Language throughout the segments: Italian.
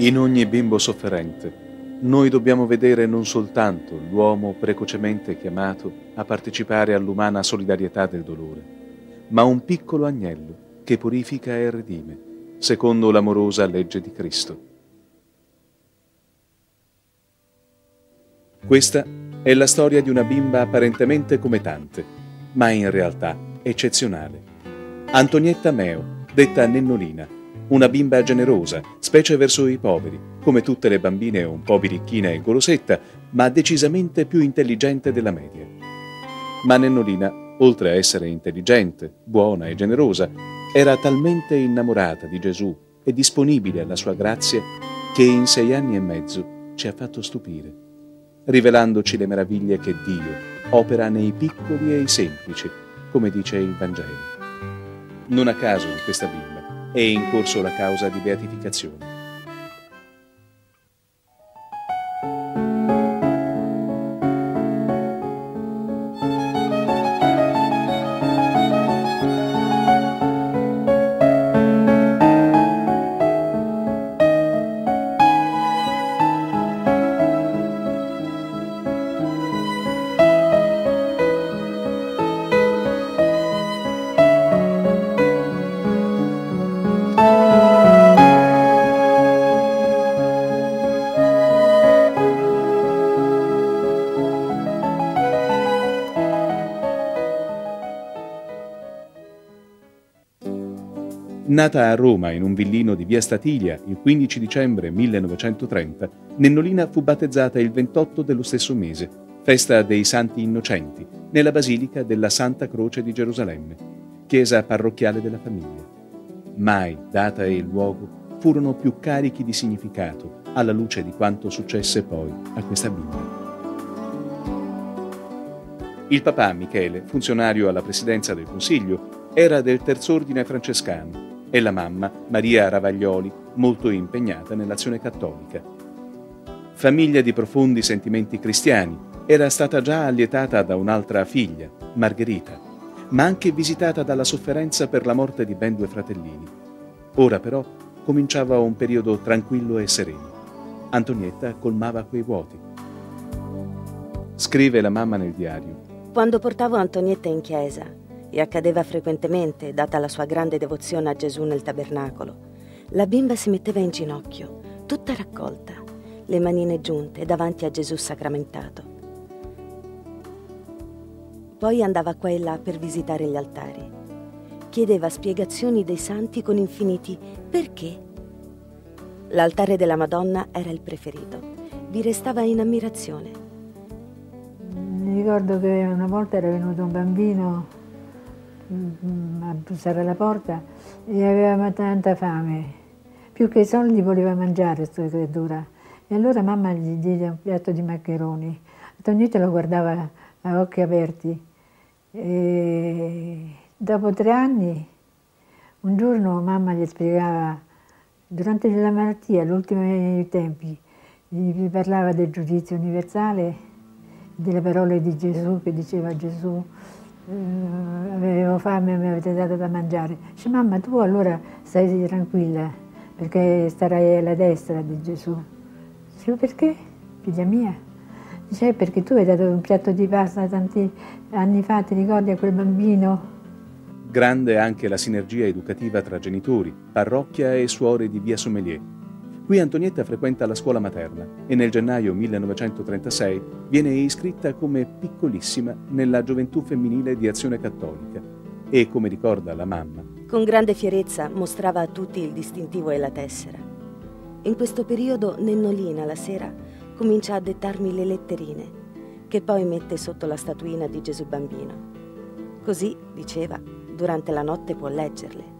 In ogni bimbo sofferente, noi dobbiamo vedere non soltanto l'uomo precocemente chiamato a partecipare all'umana solidarietà del dolore, ma un piccolo agnello che purifica e redime, secondo l'amorosa legge di Cristo. Questa è la storia di una bimba apparentemente come tante, ma in realtà eccezionale. Antonietta Meo, detta Nennolina, una bimba generosa, specie verso i poveri, come tutte le bambine un po' birichina e golosetta, ma decisamente più intelligente della media. Ma Nennolina, oltre a essere intelligente, buona e generosa, era talmente innamorata di Gesù e disponibile alla sua grazia che in sei anni e mezzo ci ha fatto stupire, rivelandoci le meraviglie che Dio opera nei piccoli e i semplici, come dice il Vangelo. Non a caso in questa bimba è in corso la causa di beatificazione. Nata a Roma in un villino di via Statilia il 15 dicembre 1930, Nennolina fu battezzata il 28 dello stesso mese, festa dei Santi Innocenti, nella Basilica della Santa Croce di Gerusalemme, chiesa parrocchiale della famiglia. Mai data e luogo furono più carichi di significato alla luce di quanto successe poi a questa bimba. Il papà Michele, funzionario alla presidenza del Consiglio, era del terz'ordine francescano e la mamma, Maria Ravaglioli, molto impegnata nell'azione cattolica. Famiglia di profondi sentimenti cristiani, era stata già allietata da un'altra figlia, Margherita, ma anche visitata dalla sofferenza per la morte di ben due fratellini. Ora però cominciava un periodo tranquillo e sereno. Antonietta colmava quei vuoti. Scrive la mamma nel diario. Quando portavo Antonietta in chiesa, e accadeva frequentemente, data la sua grande devozione a Gesù nel tabernacolo. La bimba si metteva in ginocchio, tutta raccolta, le manine giunte davanti a Gesù sacramentato. Poi andava qua e là per visitare gli altari. Chiedeva spiegazioni dei santi con infiniti perché. L'altare della Madonna era il preferito. Vi restava in ammirazione. Mi ricordo che una volta era venuto un bambino a bussare alla porta e aveva tanta fame. Più che i soldi voleva mangiare questa creatura. E allora mamma gli diede un piatto di maccheroni. Antonietta lo guardava a occhi aperti. E dopo tre anni, un giorno mamma gli spiegava, durante la malattia, l'ultimo dei tempi, gli parlava del giudizio universale, delle parole di Gesù che diceva Gesù avevo fame e mi avete dato da mangiare. Dice, mamma, tu allora stai tranquilla, perché starai alla destra di Gesù. Dice, perché? Figlia mia. Dice, eh, perché tu hai dato un piatto di pasta tanti anni fa, ti ricordi a quel bambino? Grande anche la sinergia educativa tra genitori, parrocchia e suore di via Sommelier Qui Antonietta frequenta la scuola materna e nel gennaio 1936 viene iscritta come piccolissima nella gioventù femminile di Azione Cattolica e, come ricorda la mamma, con grande fierezza mostrava a tutti il distintivo e la tessera. In questo periodo Nennolina la sera comincia a dettarmi le letterine, che poi mette sotto la statuina di Gesù Bambino. Così, diceva, durante la notte può leggerle.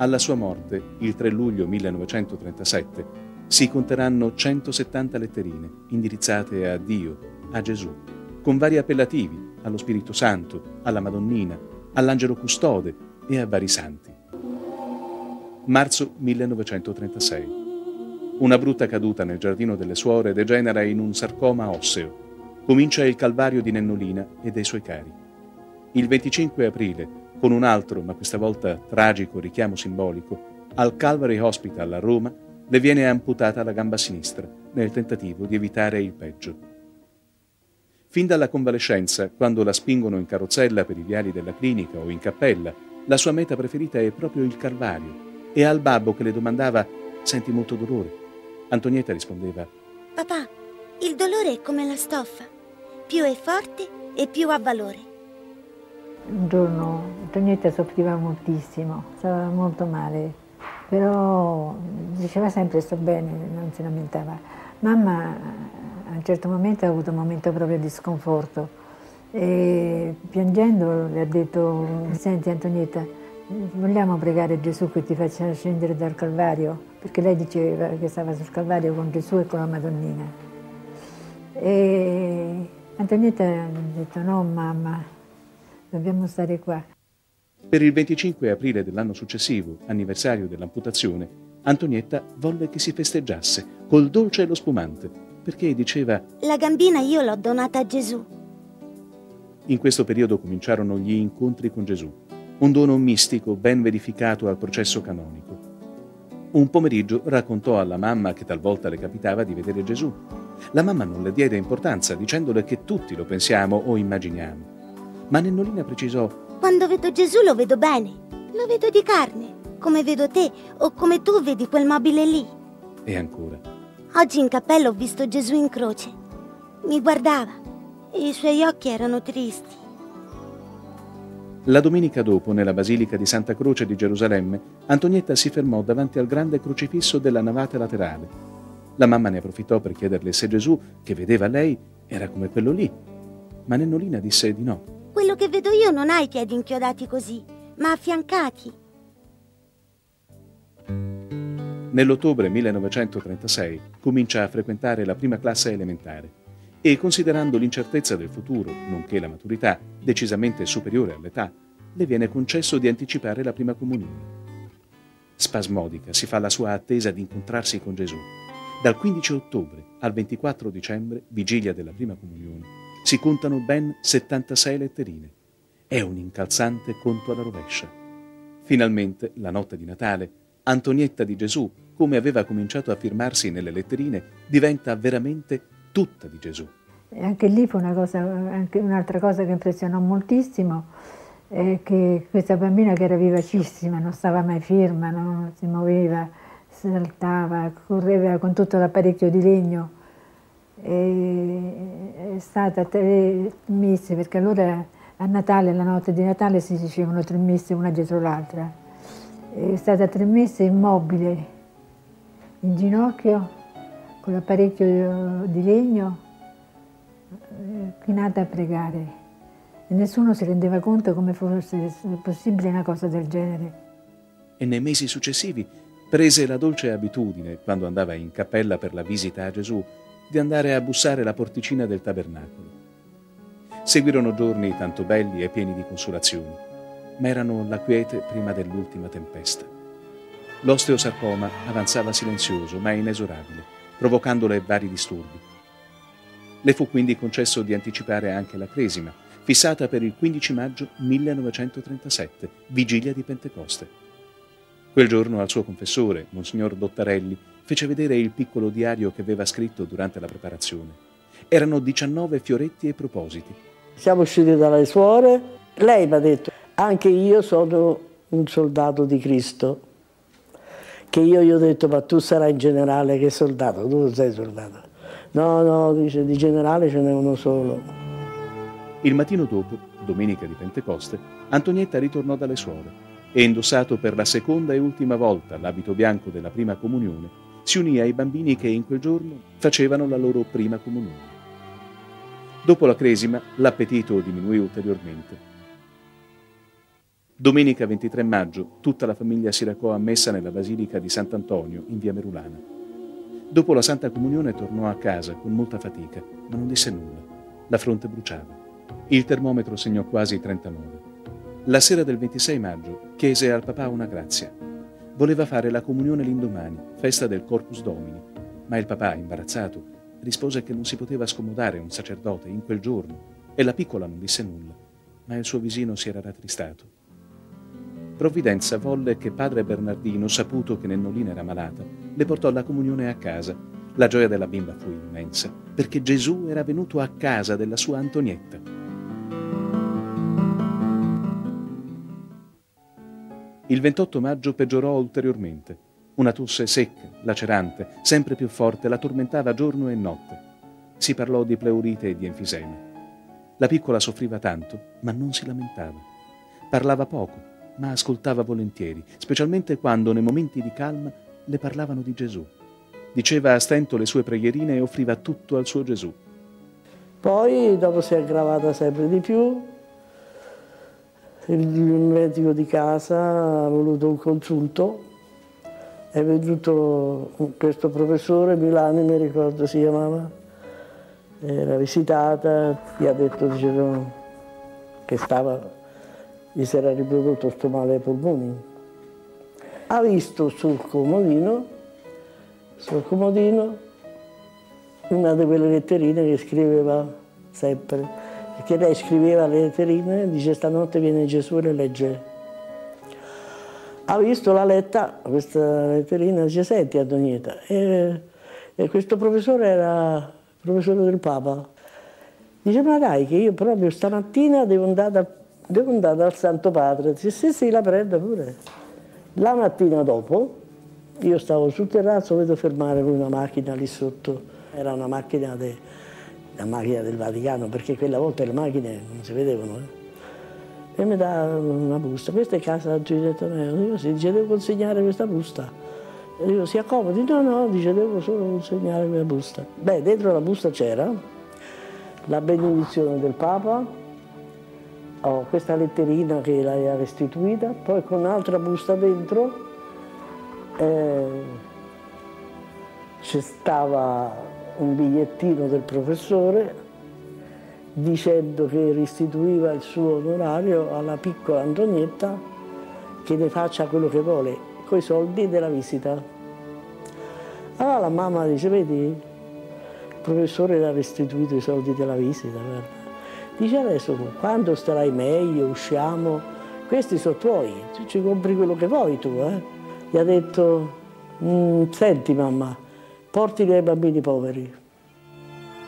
Alla sua morte, il 3 luglio 1937, si conteranno 170 letterine indirizzate a Dio, a Gesù, con vari appellativi allo Spirito Santo, alla Madonnina, all'Angelo Custode e a vari santi. Marzo 1936. Una brutta caduta nel giardino delle suore degenera in un sarcoma osseo. Comincia il calvario di Nennolina e dei suoi cari. Il 25 aprile con un altro, ma questa volta tragico richiamo simbolico, al Calvary Hospital a Roma le viene amputata la gamba sinistra nel tentativo di evitare il peggio. Fin dalla convalescenza, quando la spingono in carrozzella per i viali della clinica o in cappella, la sua meta preferita è proprio il Calvario. E al babbo che le domandava: Senti molto dolore? Antonietta rispondeva: Papà, il dolore è come la stoffa. Più è forte e più ha valore. Un giorno Antonietta soffriva moltissimo, stava molto male, però diceva sempre sto bene, non si lamentava. Mamma a un certo momento ha avuto un momento proprio di sconforto e piangendo le ha detto, senti Antonietta, vogliamo pregare Gesù che ti faccia scendere dal Calvario? Perché lei diceva che stava sul Calvario con Gesù e con la Madonnina. E Antonietta ha detto no mamma, dobbiamo stare qua. Per il 25 aprile dell'anno successivo, anniversario dell'amputazione, Antonietta volle che si festeggiasse col dolce e lo spumante perché diceva La gambina io l'ho donata a Gesù. In questo periodo cominciarono gli incontri con Gesù, un dono mistico ben verificato al processo canonico. Un pomeriggio raccontò alla mamma che talvolta le capitava di vedere Gesù. La mamma non le diede importanza dicendole che tutti lo pensiamo o immaginiamo. Ma Nennolina precisò Quando vedo Gesù lo vedo bene, lo vedo di carne, come vedo te o come tu vedi quel mobile lì. E ancora Oggi in cappella ho visto Gesù in croce. Mi guardava e i suoi occhi erano tristi. La domenica dopo, nella Basilica di Santa Croce di Gerusalemme, Antonietta si fermò davanti al grande crocifisso della navata laterale. La mamma ne approfittò per chiederle se Gesù, che vedeva lei, era come quello lì. Ma Nennolina disse di no. Quello che vedo io non ha i piedi inchiodati così, ma affiancati. Nell'ottobre 1936 comincia a frequentare la prima classe elementare e, considerando l'incertezza del futuro, nonché la maturità decisamente superiore all'età, le viene concesso di anticipare la prima comunione. Spasmodica si fa la sua attesa di incontrarsi con Gesù. Dal 15 ottobre al 24 dicembre, vigilia della prima comunione, si contano ben 76 letterine. È un incalzante conto alla rovescia. Finalmente, la notte di Natale, Antonietta di Gesù, come aveva cominciato a firmarsi nelle letterine, diventa veramente tutta di Gesù. E anche lì fu una cosa, un'altra cosa che impressionò moltissimo, è che questa bambina che era vivacissima, non stava mai ferma, non si muoveva, saltava, correva con tutto l'apparecchio di legno. È stata tre messe, perché allora a Natale, la notte di Natale, si dicevano tre messe una dietro l'altra è stata tre mesi immobile, in ginocchio, con l'apparecchio di legno, eh, chinata a pregare. E nessuno si rendeva conto come fosse possibile una cosa del genere. E nei mesi successivi prese la dolce abitudine, quando andava in cappella per la visita a Gesù, di andare a bussare la porticina del tabernacolo. Seguirono giorni tanto belli e pieni di consolazioni ma erano la quiete prima dell'ultima tempesta. L'osteosarcoma avanzava silenzioso ma inesorabile, provocandole vari disturbi. Le fu quindi concesso di anticipare anche la cresima, fissata per il 15 maggio 1937, vigilia di Pentecoste. Quel giorno al suo confessore, Monsignor Dottarelli, fece vedere il piccolo diario che aveva scritto durante la preparazione. Erano 19 fioretti e propositi. Siamo usciti dalle suore, lei mi ha detto anche io sono un soldato di Cristo, che io gli ho detto ma tu sarai in generale che soldato, tu non sei soldato. No, no, dice di generale ce n'è uno solo. Il mattino dopo, domenica di Pentecoste, Antonietta ritornò dalle suore e indossato per la seconda e ultima volta l'abito bianco della prima comunione, si unì ai bambini che in quel giorno facevano la loro prima comunione. Dopo la cresima, l'appetito diminuì ulteriormente Domenica 23 maggio tutta la famiglia si recò a messa nella basilica di Sant'Antonio in via Merulana. Dopo la Santa Comunione tornò a casa con molta fatica, ma non disse nulla. La fronte bruciava. Il termometro segnò quasi 39. La sera del 26 maggio chiese al papà una grazia. Voleva fare la comunione l'indomani, festa del Corpus Domini, ma il papà, imbarazzato, rispose che non si poteva scomodare un sacerdote in quel giorno e la piccola non disse nulla, ma il suo visino si era rattristato. provvidenza volle che padre Bernardino, saputo che Nennolina era malata, le portò la comunione a casa. La gioia della bimba fu immensa, perché Gesù era venuto a casa della sua Antonietta. Il 28 maggio peggiorò ulteriormente. Una tosse secca, lacerante, sempre più forte, la tormentava giorno e notte. Si parlò di pleurite e di enfisema. La piccola soffriva tanto, ma non si lamentava. Parlava poco, ma ascoltava volentieri, specialmente quando nei momenti di calma le parlavano di Gesù. Diceva a stento le sue preghierine e offriva tutto al suo Gesù. Poi, dopo si è aggravata sempre di più, il medico di casa ha voluto un consulto, è venuto questo professore Milani, mi ricordo si chiamava, era visitata, gli ha detto dicevano, che stava, gli si era riprodotto sto male ai polmoni. Ha visto sul comodino, sul comodino una di quelle letterine che scriveva sempre, perché lei scriveva le letterine, dice stanotte viene Gesù e le legge. Ha visto la letta, questa letterina, dice senti Antonietta, e, e questo professore era professore del Papa. Dice, ma dai, che io proprio stamattina devo andare, da, devo andare dal Santo Padre. Dice, sì, sì, la prendo pure. La mattina dopo, io stavo sul terrazzo, vedo fermare una macchina lì sotto. Era una macchina, de, una macchina del Vaticano, perché quella volta le macchine non si vedevano. Eh. E mi dà una busta. Questa è casa Giuseppe mio. Io sì, dice, devo consegnare questa busta. E io si accomodi, no, no, dice devo solo consegnare la busta. Beh, dentro la busta c'era la benedizione del Papa, oh, questa letterina che ha restituita, poi con un'altra busta dentro eh, c'è stava un bigliettino del professore dicendo che restituiva il suo onorario alla piccola Antonietta che ne faccia quello che vuole con i soldi della visita. Allora la mamma dice, vedi, il professore le ha restituito i soldi della visita, guarda. Dice adesso quando starai meglio, usciamo, questi sono tuoi, tu ci compri quello che vuoi tu. Eh? Gli ha detto, mm, senti mamma, portili ai bambini poveri.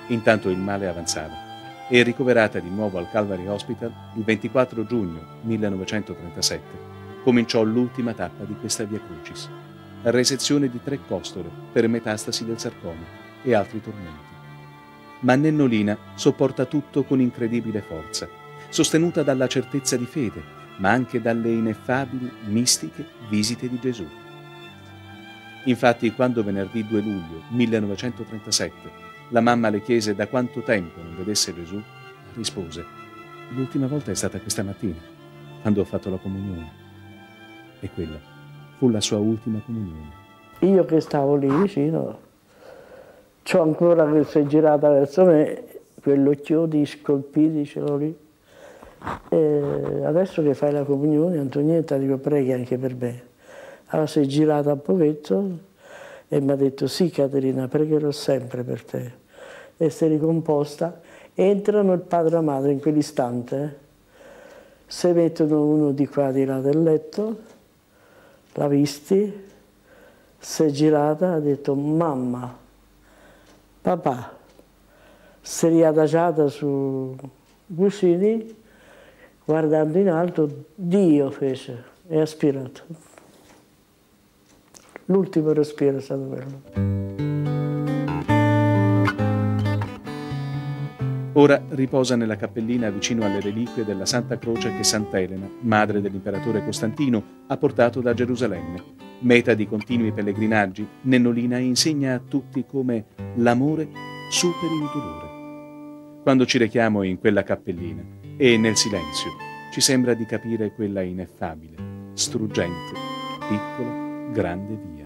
Intanto il male avanzava e ricoverata di nuovo al Calvary Hospital il 24 giugno 1937 cominciò l'ultima tappa di questa via Crucis, resezione di tre costole per metastasi del sarcoma e altri tormenti. Ma Nennolina sopporta tutto con incredibile forza, sostenuta dalla certezza di fede, ma anche dalle ineffabili, mistiche visite di Gesù. Infatti, quando venerdì 2 luglio 1937 la mamma le chiese da quanto tempo non vedesse Gesù, rispose, l'ultima volta è stata questa mattina, quando ho fatto la comunione e quella fu la sua ultima comunione. Io che stavo lì vicino, c'ho ancora che si è girata verso me, quell'occhioni scolpiti ce l'ho lì. E adesso che fai la comunione, Antonietta, dico preghi anche per me. Allora si è girata un pochetto e mi ha detto sì Caterina, pregherò sempre per te. E si è ricomposta. Entrano il padre e la madre in quell'istante, si mettono uno di qua di là del letto, l'ha visti, si è girata ha detto mamma, papà, si è riadagiata su cuscini, guardando in alto, Dio fece e ha aspirato. L'ultimo respiro è stato quello. Ora riposa nella cappellina vicino alle reliquie della Santa Croce che Santa Elena, madre dell'imperatore Costantino, ha portato da Gerusalemme. Meta di continui pellegrinaggi, Nennolina insegna a tutti come l'amore superi il dolore. Quando ci rechiamo in quella cappellina e nel silenzio, ci sembra di capire quella ineffabile, struggente, piccola, grande via.